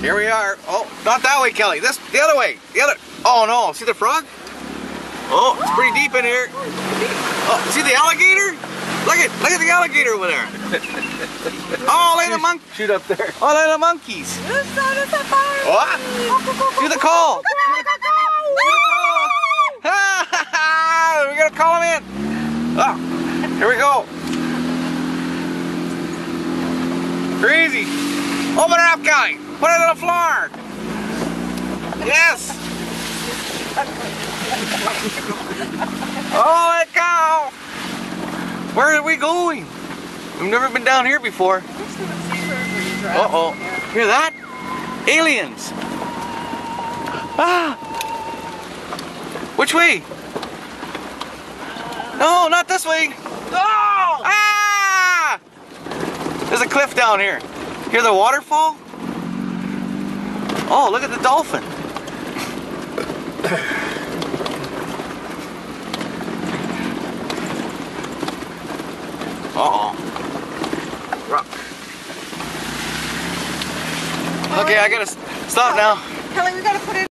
Here we are. Oh, not that way, Kelly. This, the other way. The other. Oh no, see the frog? Oh, it's pretty deep in here. Oh, see the alligator? Look at, look at the alligator over there. Oh, look at the monk. Shoot up there. Oh, look at the monkeys. What? Do the call. We're gonna call him in. Oh, here we go. Crazy. Open it up, Kelly. Put it on the floor. Yes. Oh, let go. Where are we going? We've never been down here before. Uh oh. Hear that? Aliens. Ah. Which way? No, not this way. Oh! Ah! There's a cliff down here. Hear the waterfall? Oh, look at the dolphin. Uh-oh. Rock. Okay, I gotta stop now. Kelly, we gotta put it